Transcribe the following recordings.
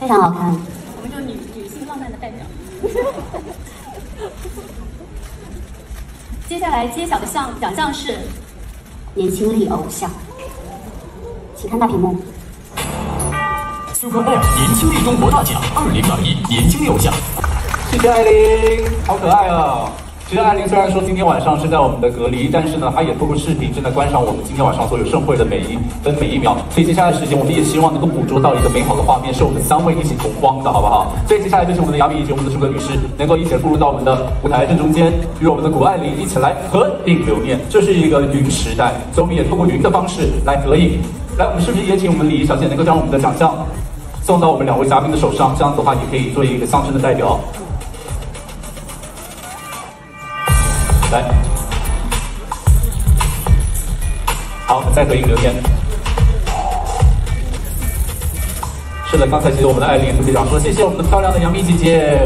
非常好看。我们就女女性浪漫的代表。接下来揭晓的项奖项是年轻力偶像，请看大屏幕。Super Air 年轻力中国大奖二零二一年轻力偶像，谢谢艾琳，好可爱啊！其实艾琳虽然说今天晚上是在我们的隔离，但是呢，她也透过视频正在观赏我们今天晚上所有盛会的每一分每一秒。所以接下来的时间，我们也希望能够捕捉到一个美好的画面，是我们三位一起同框的，好不好？所以接下来就是我们的雅米以及我们的舒格律师，能够一起步入到我们的舞台正中间，与我们的谷爱凌一起来合影留念。这是一个云时代，所以我们也透过云的方式来合影。来，我们是不是也请我们礼仪小姐能够将我们的奖项送到我们两位嘉宾的手上？这样子的话，也可以做一个象征的代表。好，再合影留言。是的，刚才其实我们的艾琳也特别讲说，谢谢我们的漂亮的杨幂姐姐。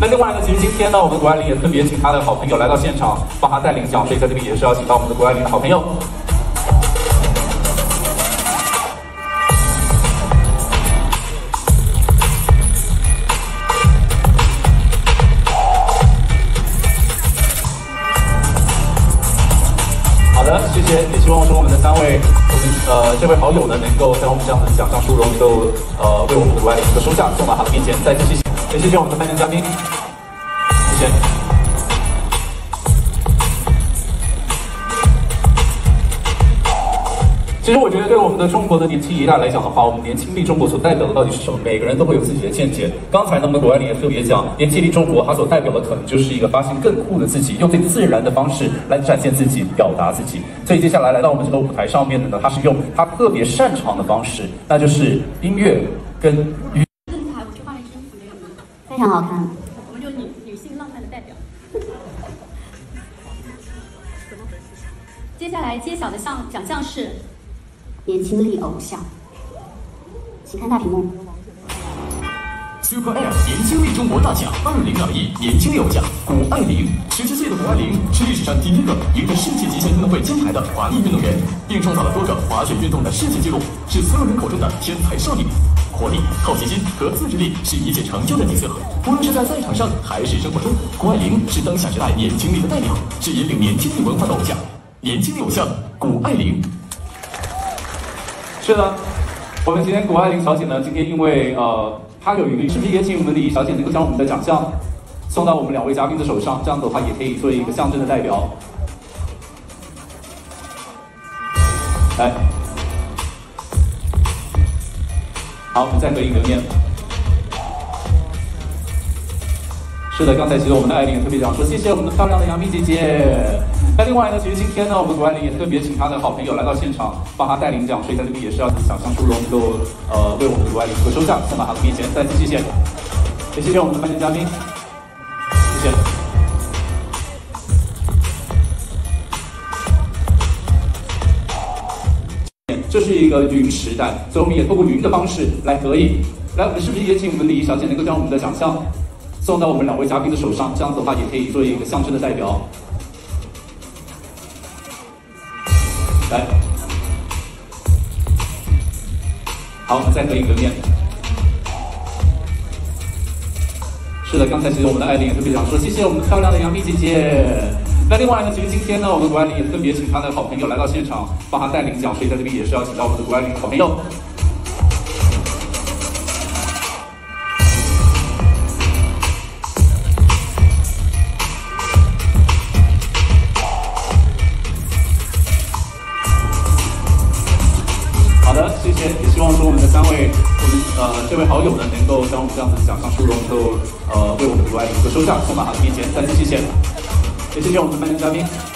那另外呢，其实今天呢，我们谷爱凌也特别请她的好朋友来到现场，帮她带领奖，所以在这里也是要请到我们的谷爱凌的好朋友。呃这位好友呢，能够在我们这样的奖项殊荣，能够呃为我们的谷爱凌一个收下，送到他的面前。再次谢谢，也谢谢我们的颁奖嘉宾，谢谢。其实我觉得，对我们的中国的年轻一代来讲的话，我们年轻力中国所代表的到底是什么？每个人都会有自己的见解。刚才呢，我们的谷爱凌也特别讲，年轻力中国，它所代表的可能就是一个发现更酷的自己，用最自然的方式来展现自己，表达自己。所以接下来来到我们这个舞台上面的呢，他是用他特别擅长的方式，那就是音乐跟语。登台，我去换一身服，非常好看。我们就女女性浪漫的代表。接下来揭晓的项奖项是。年轻力偶像，请看大屏幕。Super Air 年轻力中国大奖二零二一年轻力偶像谷爱凌，十七岁的谷爱凌是历史上第一个赢得世界极限运动会金牌的华裔运动员，并创造了多个滑雪运动的世界纪录，是所有人口中的天才少女。活力、好奇心和自制力是一切成就的底色。无论是在赛场上还是生活中，谷爱凌是当下时代年轻力的代表，是引领年轻力文化的偶像。年轻力偶像谷爱凌。是的，我们今天谷爱凌小姐呢，今天因为呃，她有一个视频，也请我们的礼仪小姐能够将我们的奖项送到我们两位嘉宾的手上，这样的话也可以做一个象征的代表。来，好，我们再合影留念。是的，刚才其实我们的艾琳也特别讲说，谢谢我们的漂亮的杨幂姐姐。那另外呢，其实今天呢，我们谷爱凌也特别请她的好朋友来到现场，帮她带领奖，所以在这里也是要奖项殊荣，能够呃为我们的谷爱凌做收下，送到她的面前。再次谢谢，也谢谢我们的颁奖嘉宾，谢谢。这是一个云时代，所以我们也透过云的方式来合影。来，我们是不是也请我们礼仪小姐能够将我们的奖项？送到我们两位嘉宾的手上，这样子的话也可以做一个象征的代表。来，好，我们再合影留念。是的，刚才其实我们的艾琳也特别讲说，谢谢我们漂亮的杨幂姐姐。那另外呢，其实今天呢，我们谷爱凌也特别请她的好朋友来到现场，帮她带领奖，所以在这里也是要请到我们的谷爱凌好朋友。呃这位好友呢，能够将我们这样的奖项殊荣，能够呃为我们的谷爱凌一个收下，送到他的面前。再次谢谢，也谢谢我们的颁奖嘉宾。